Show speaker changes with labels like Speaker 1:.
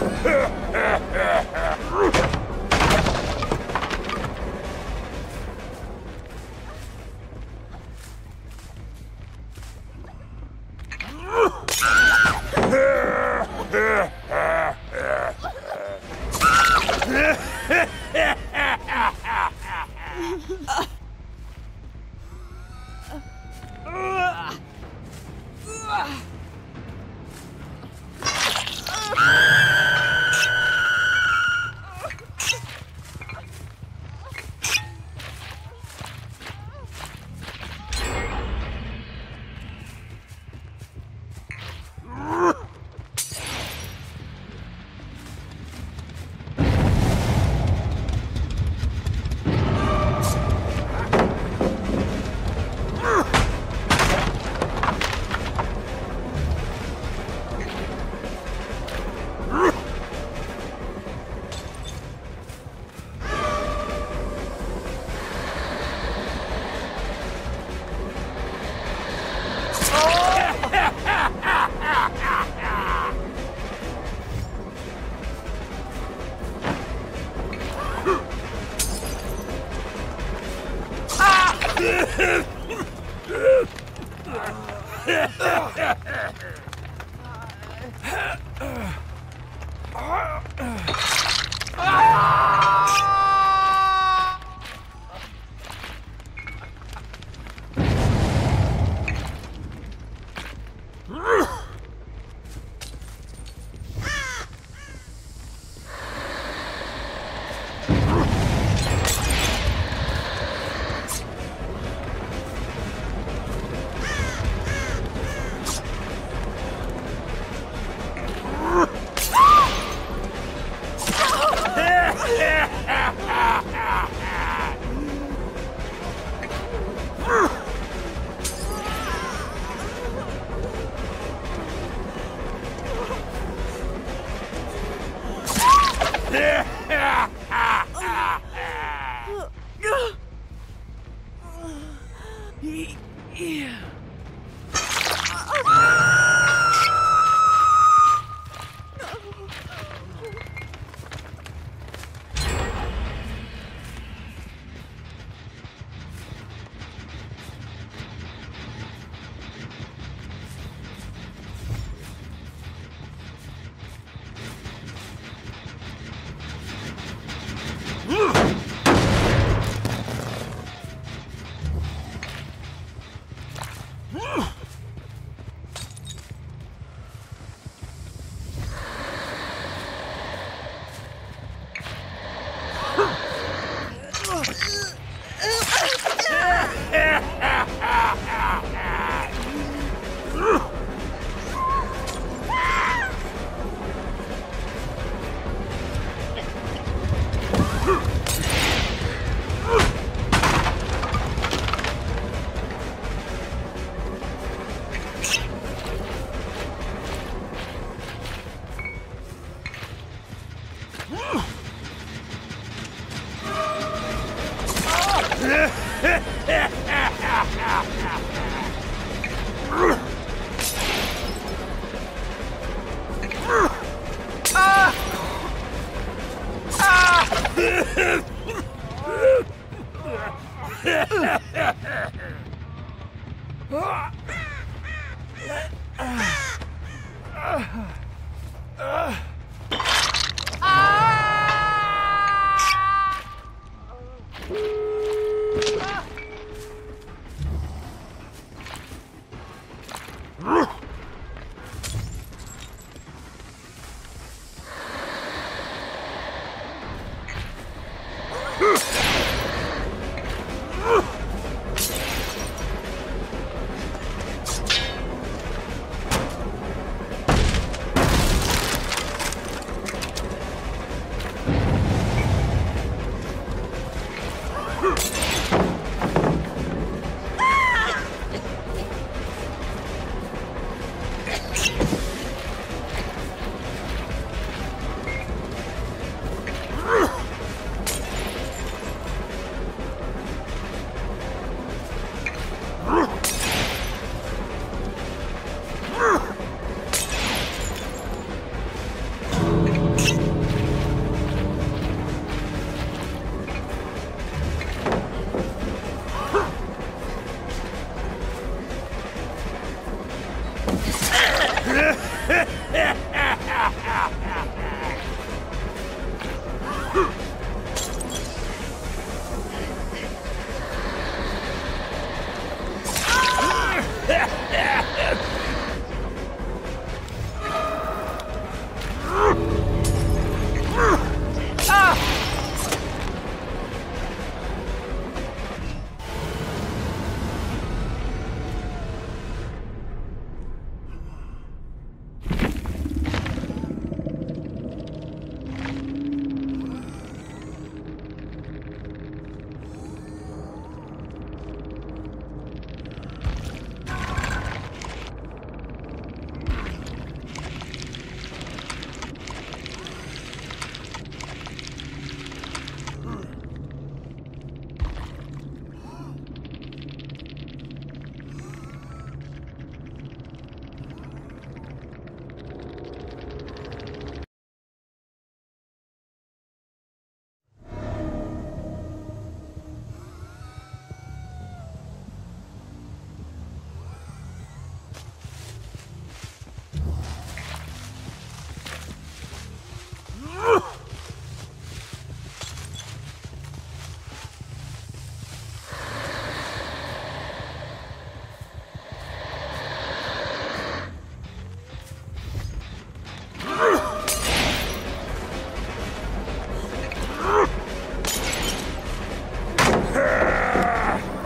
Speaker 1: Ha ha ha!